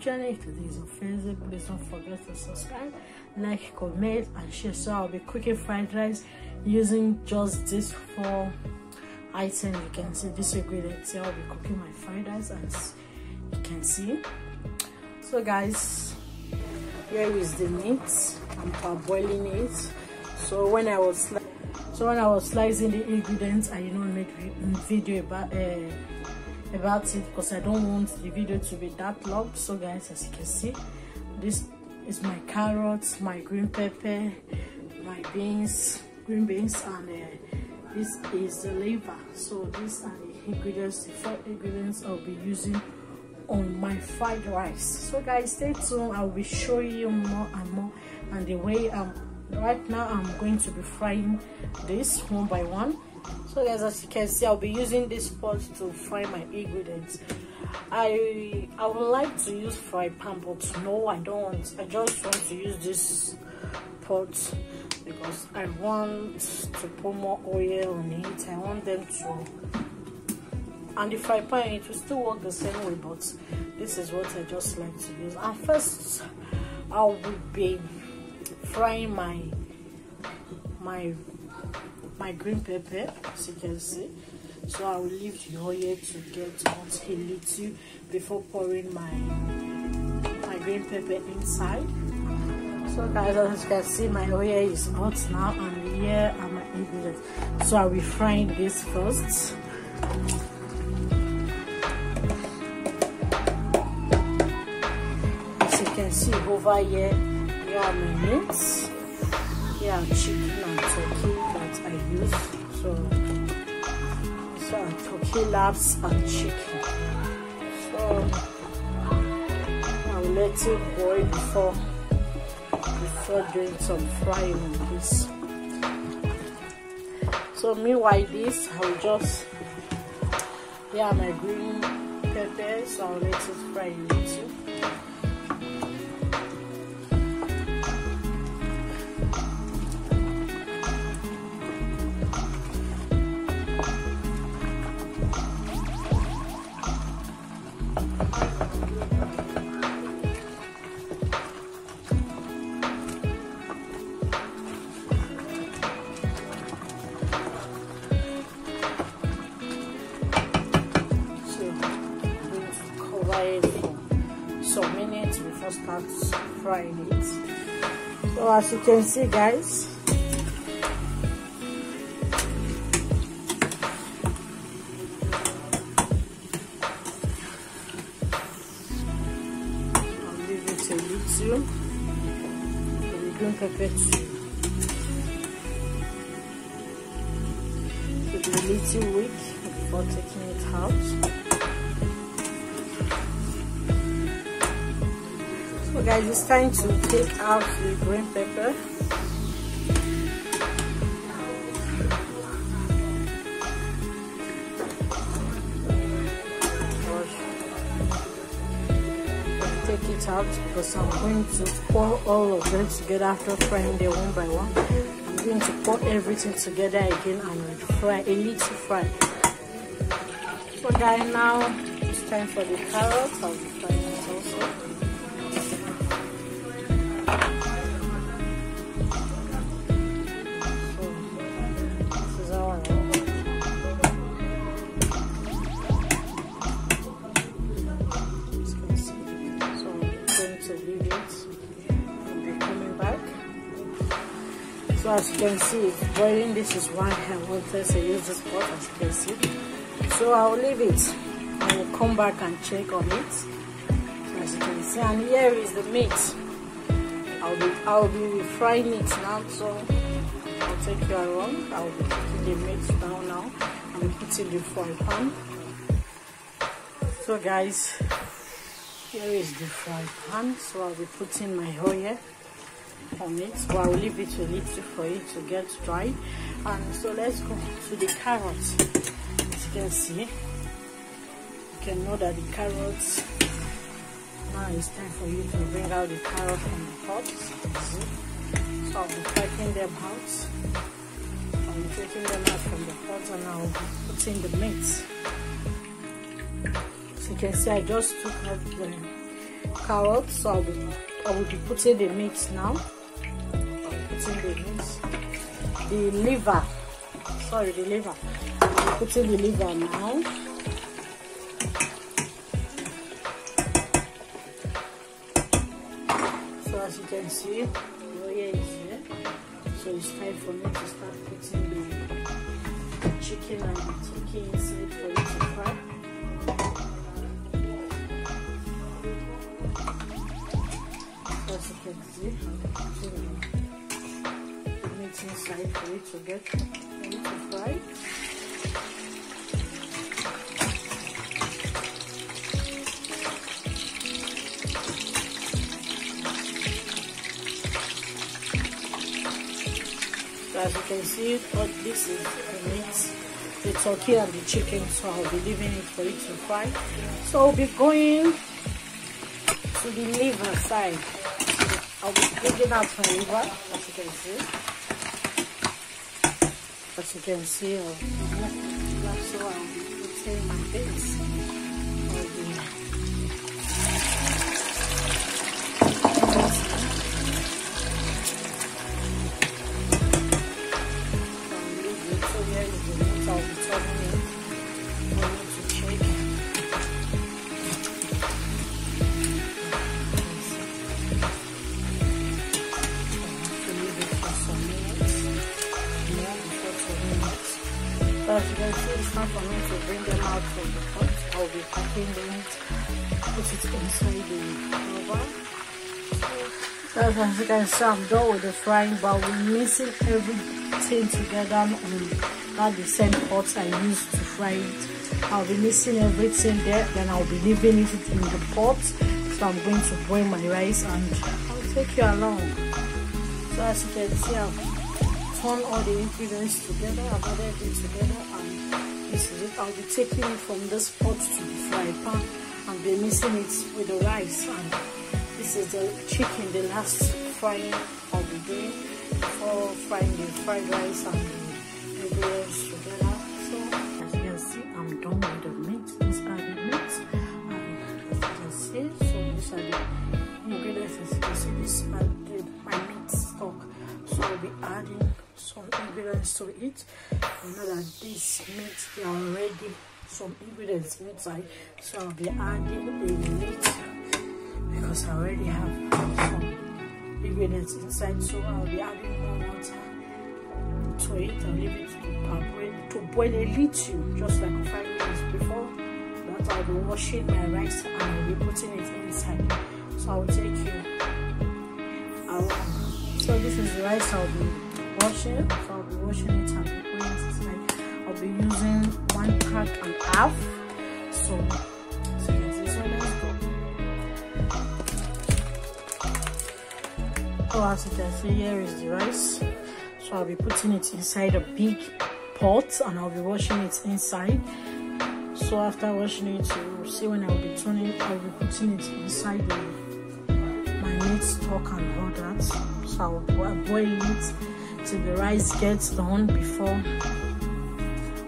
channel if it is first please don't forget to subscribe like comment and share. So i'll be cooking fried rice using just this four items you can see. This ingredients i'll be cooking my fried rice as you can see. So guys here is the meat. I'm parboiling it. So when i was so when i was slicing the ingredients i you know made video about uh, about it because i don't want the video to be that long so guys as you can see this is my carrots my green pepper my beans green beans and uh, this is the liver. So these are the ingredients the four ingredients i'll be using on my fried rice. So guys stay tuned. I'll be showing you more and more. And the way i'm right now i'm going to be frying this one by one so guys as you can see i'll be using this pot to fry my ingredients. I i would like to use fry pan but no i don't. I just want to use this pot because i want to put more oil on it. I want them to and the fry pan it will still work the same way but this is what i just like to use. And first i will be frying my my my green pepper as you can see. So i will leave the oil to get hot a little before pouring my my green pepper inside. So guys as you can see my oil is hot now and here are my ingredients. So i'll be frying this first. As you can see over here here are my meats. Here are chicken and turkey. i use so are turkey laps and chicken. So i'll let it boil before before doing some frying on this. So meanwhile this i'll just yeah my green pepper so i'll let it fry a little frying it so as you can see guys I'll leave it a little pepper to, to be a little weak before taking it out So guys, it's time to take out the green pepper. Take it out because I'm going to pour all of them together after frying them one by one. I'm going to pour everything together again and fry a little fry. So guys, now it's time for the carrots. Can see, it's boiling. This is why I wanted to use this pot as you can see. So I'll leave it. I will come back and check on it. As you can see, and here is the meat. I'll be I'll be frying it now, so I'll take you around. I'll be putting the meat down now. I'm putting the fry pan. So guys, here is the fry pan. So I'll be putting my oil on it but I'll leave it a little for it to get dry. And so let's go to the carrots. As you can see you can know that the carrots now it's time for you to bring out the carrot from the pot. So I'll be them out. I'll be taking them out from the pot and I'll be putting the meat. So you can see I just took out the carrots so I'll be, I will be putting the meat now. Be putting the meat the liver. Sorry the liver. I'm putting the liver now. So as you can see the oil is here. So it's time for me to start putting the chicken and the turkey inside for it to fry see I'm putting the meat inside for it to get ready to fry as you can see, what this is the meat, the turkey and the chicken. So I'll be leaving it for it to fry. So I'll be going to the liver side. I'll be taking out my liver, as you can see. As you can see, I'll be, that's how I'll be putting my things. I'll be time for me to bring them out from the pot. I'll be packing them, put it inside the rubber. So, as you can see, I'm done with the frying, but we're mixing everything together on that the same pot I used to fry it. I'll be mixing everything there, then I'll be leaving it in the pot. So I'm going to boil my rice and I'll take you along. So as you can see, I've turn all the ingredients together, I've added it together and it. I'll be taking it from this pot to the fry pan and be mixing it with the rice and this is the chicken, the last frying I'll be doing before frying the fried rice and the ingredients together. So as you can see, I'm done with the meat. These are the meat and as you can see, so these are the ingredients as you can see, this are my meat stock. So I'll be adding ingredients to it you know that this meat they are already some ingredients inside so i'll be adding the meat because i already have some ingredients inside so i'll be adding more water to it i'll leave it to to boil a little just like five minutes before. That i'll be washing my rice and i'll be putting it inside. So i'll take you so this is rice i'll be so i'll be washing it and putting it inside i'll be using one pack and half. So so as you can see here is the rice. So i'll be putting it inside a big pot and i'll be washing it inside. So after washing it you'll see when i'll be turning i'll be putting it inside the my meat stock and all that. So i'll boil it till the rice gets done before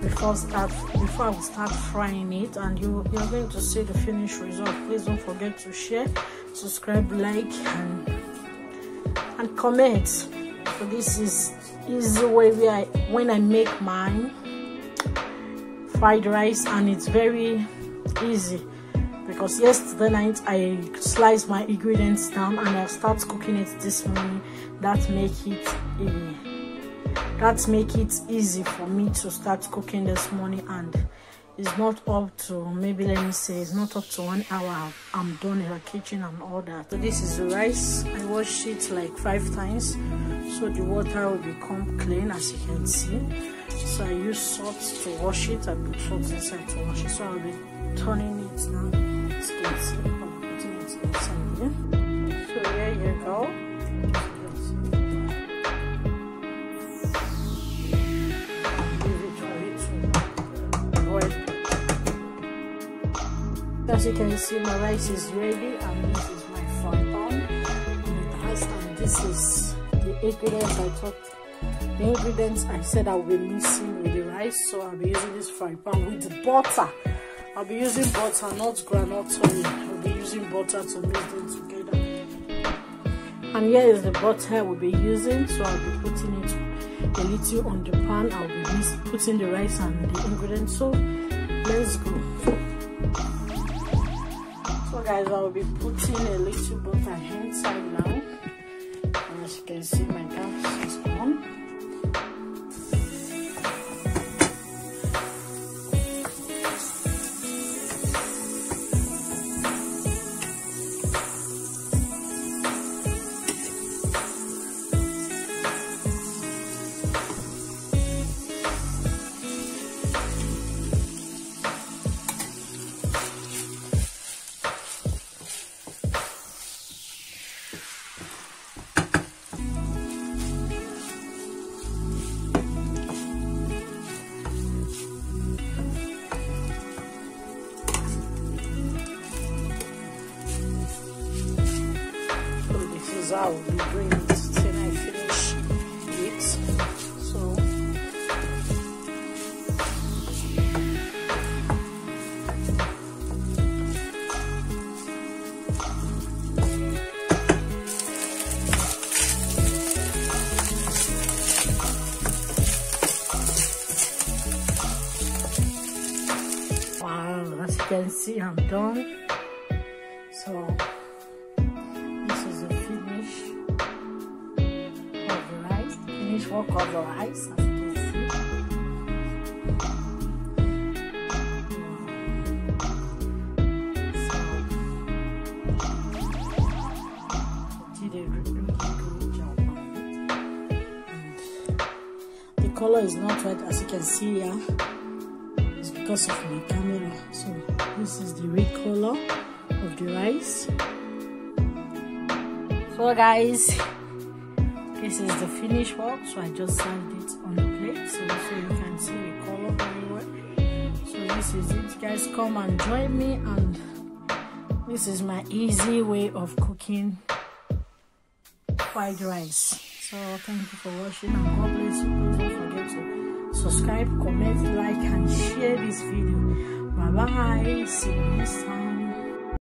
before start before I will start frying it. And you you're going to see the finished result. Please don't forget to share subscribe like and and comment. So this is easy way I, when I make mine fried rice and it's very easy because yesterday night I sliced my ingredients down and I start cooking it this morning. That make it that make it easy for me to start cooking this morning and it's not up to maybe let me say it's not up to one hour i'm done in the kitchen and all that. So this is the rice. I wash it like five times. So the water will become clean as you can see. So i use salt to wash it. I put salt inside to wash it. So i'll be turning it now as you can see i'm putting it here so you go as you can see my rice is ready and this is my fry pan with rice and this is the ingredients i thought the ingredients i said i will be mixing with the rice. So i'll be using this fry pan with butter I'll be using butter, not granite. I'll be using butter to mix them together. And here is the butter we'll be using. So I'll be putting it a little on the pan. I'll be putting the rice and the ingredients. So let's go. So guys, I'll be putting a little butter inside now. And as you can see, my is how we bring it till I finish it. So Wow, as you can see, I'm done. Color is not red as you can see here. It's because of my camera. So this is the red color of the rice. So guys this is the finished work so i just served it on the plate so, so you can see the color very well so this is it guys come and join me and this is my easy way of cooking fried rice so thank you for watching and god bless you subscribe comment like and share this video. Bye bye see you next time